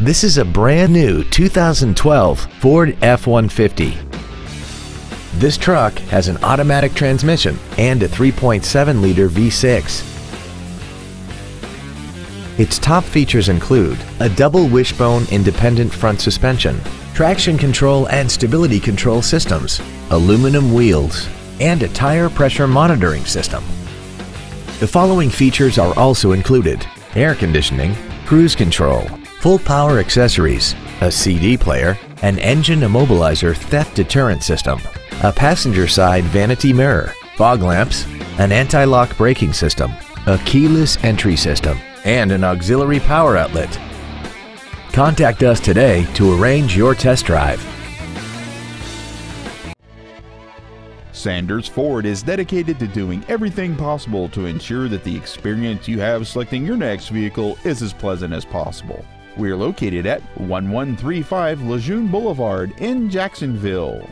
This is a brand new 2012 Ford F-150. This truck has an automatic transmission and a 3.7-liter V6. Its top features include a double wishbone independent front suspension, traction control and stability control systems, aluminum wheels, and a tire pressure monitoring system. The following features are also included air conditioning, cruise control, full power accessories, a CD player, an engine immobilizer theft deterrent system, a passenger side vanity mirror, fog lamps, an anti-lock braking system, a keyless entry system, and an auxiliary power outlet. Contact us today to arrange your test drive. Sanders Ford is dedicated to doing everything possible to ensure that the experience you have selecting your next vehicle is as pleasant as possible. We are located at 1135 Lejeune Boulevard in Jacksonville.